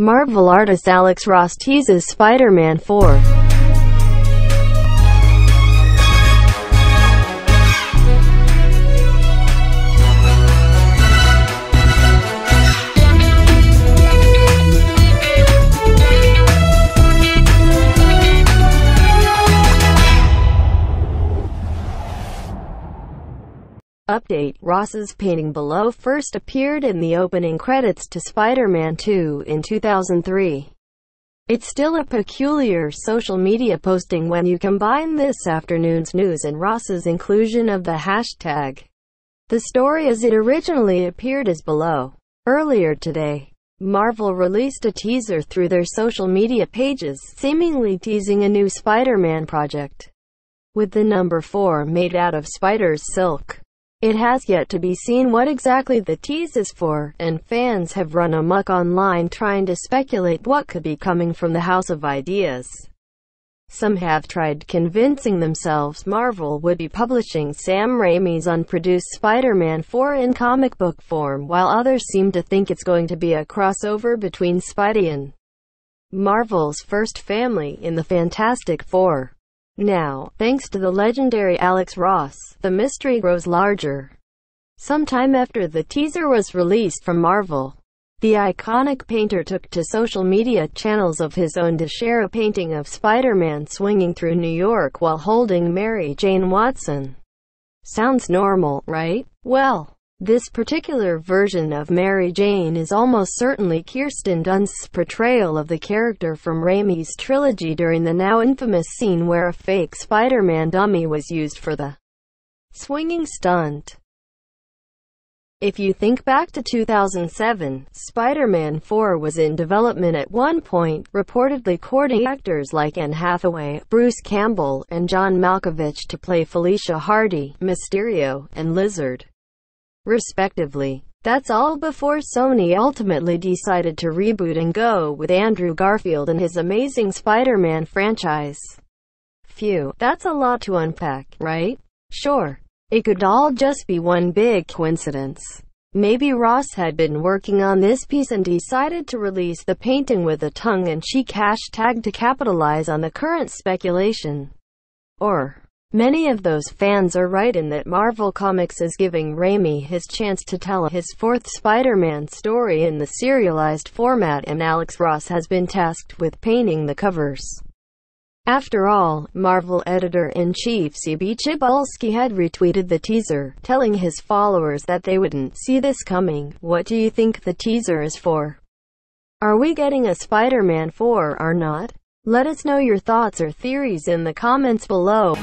Marvel artist Alex Ross teases Spider-Man 4. Update, Ross's painting below first appeared in the opening credits to Spider-Man 2 in 2003. It's still a peculiar social media posting when you combine this afternoon's news and Ross's inclusion of the hashtag. The story as it originally appeared is below. Earlier today, Marvel released a teaser through their social media pages, seemingly teasing a new Spider-Man project. With the number 4 made out of spider's silk. It has yet to be seen what exactly the tease is for, and fans have run amok online trying to speculate what could be coming from the House of Ideas. Some have tried convincing themselves Marvel would be publishing Sam Raimi's unproduced Spider-Man 4 in comic book form, while others seem to think it's going to be a crossover between Spidey and Marvel's first family in the Fantastic Four. Now, thanks to the legendary Alex Ross, the mystery grows larger. Sometime after the teaser was released from Marvel, the iconic painter took to social media channels of his own to share a painting of Spider-Man swinging through New York while holding Mary Jane Watson. Sounds normal, right? Well, this particular version of Mary Jane is almost certainly Kirsten Dunst's portrayal of the character from Raimi's trilogy during the now infamous scene where a fake Spider-Man dummy was used for the swinging stunt. If you think back to 2007, Spider-Man 4 was in development at one point, reportedly courting actors like Anne Hathaway, Bruce Campbell, and John Malkovich to play Felicia Hardy, Mysterio, and Lizard respectively. That's all before Sony ultimately decided to reboot and go with Andrew Garfield and his Amazing Spider-Man franchise. Phew, that's a lot to unpack, right? Sure. It could all just be one big coincidence. Maybe Ross had been working on this piece and decided to release the painting with a tongue-in-cheek hashtag to capitalize on the current speculation. Or, Many of those fans are right in that Marvel Comics is giving Raimi his chance to tell his fourth Spider-Man story in the serialized format and Alex Ross has been tasked with painting the covers. After all, Marvel editor-in-chief CB Cebulski had retweeted the teaser, telling his followers that they wouldn't see this coming. What do you think the teaser is for? Are we getting a Spider-Man 4 or not? Let us know your thoughts or theories in the comments below.